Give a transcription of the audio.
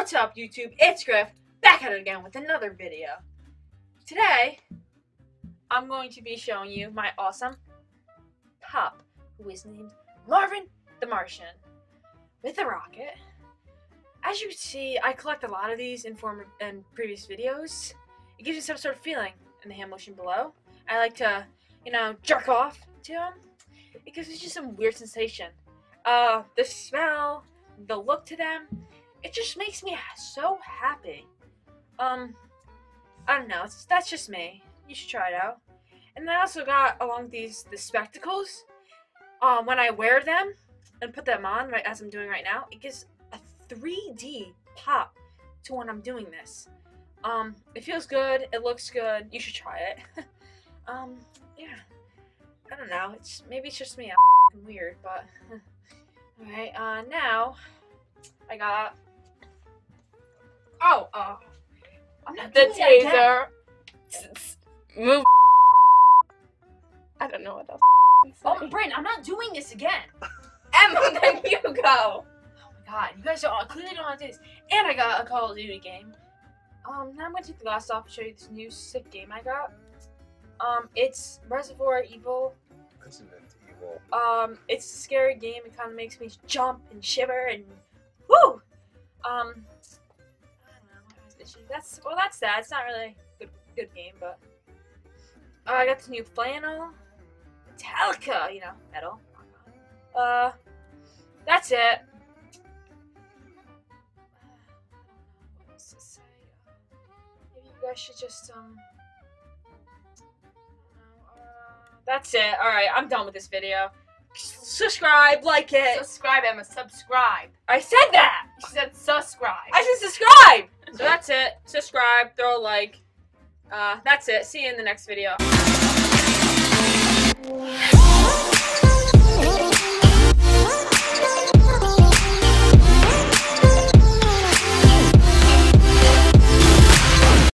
What's up, YouTube? It's Griff, back at it again with another video. Today, I'm going to be showing you my awesome pup, who is named Marvin the Martian, with a rocket. As you can see, I collect a lot of these in former in previous videos. It gives you some sort of feeling in the hand motion below. I like to, you know, jerk off to them. It gives you just some weird sensation. Uh, the smell, the look to them, it just makes me so happy. Um, I don't know. It's, that's just me. You should try it out. And I also got along these the spectacles. Um, when I wear them and put them on, right as I'm doing right now, it gives a 3D pop to when I'm doing this. Um, it feels good. It looks good. You should try it. um, yeah. I don't know. It's maybe it's just me. I'm weird, but all right. Uh, now I got. Oh, I'm not the doing that again. taser. Move. I don't know what else. Oh, Bryn, I'm not doing this again. Emma, then you go. Oh my god, you guys don't clearly don't want to do this. And I got a Call of Duty game. Um, now I'm gonna take the glass off and show you this new sick game I got. Um, it's Reservoir Evil. Resident Evil. Um, it's a scary game. It kind of makes me jump and shiver and whoo. Um, That's well, that's that. It's not really good good game, but oh, I got this new flannel, Metallica. You know, metal. Uh, that's it. Maybe you guys should just um. Uh, That's it. All right, I'm done with this video. Subscribe, like it. Subscribe, Emma. Subscribe. I said that. She said subscribe. I said subscribe. So that's it. Subscribe, throw a like. Uh, that's it. See you in the next video.